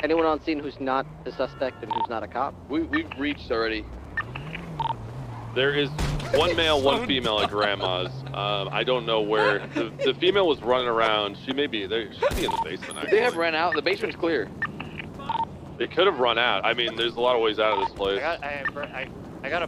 Anyone on scene who's not a suspect and who's not a cop? We, we've reached already. There is one male, one female at grandma's. Um, I don't know where. The, the female was running around. She may be there. She could be in the basement. Actually. They have ran out. The basement's clear. They could have run out. I mean, there's a lot of ways out of this place. I got, I, I, I got a